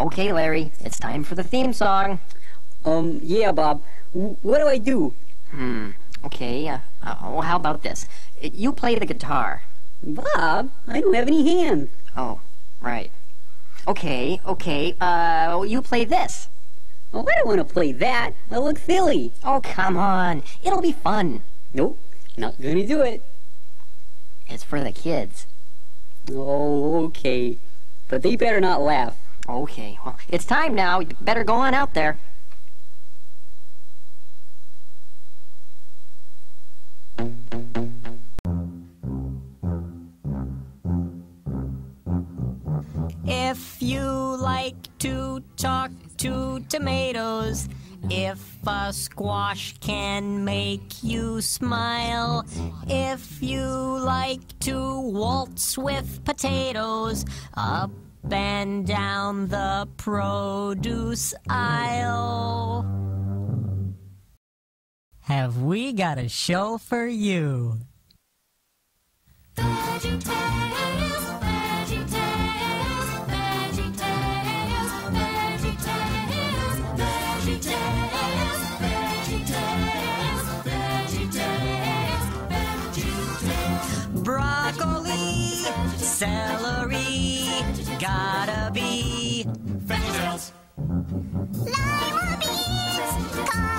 Okay, Larry, it's time for the theme song. Um, yeah, Bob. W- what do I do? Hmm. Okay. Uh, uh, well, how about this? You play the guitar. Bob, I don't have any hands. Oh, right. Okay. Okay. Uh, you play this. Oh, I don't want to play that. I look silly. Oh, come on. It'll be fun. Nope, not gonna do it. It's for the kids. Oh, okay. But they better not laugh. Okay. Well, it's time now. You better go on out there. If you like to talk to tomatoes, if a squash can make you smile, if you like to waltz with potatoes, up and down the produce aisle. Have we got a show for you? Celery, gotta be VeggieTales. Lima beans,